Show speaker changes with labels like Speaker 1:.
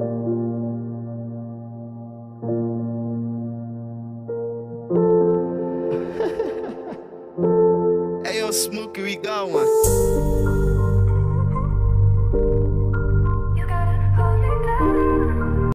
Speaker 1: hey yo, Smokey, we got one.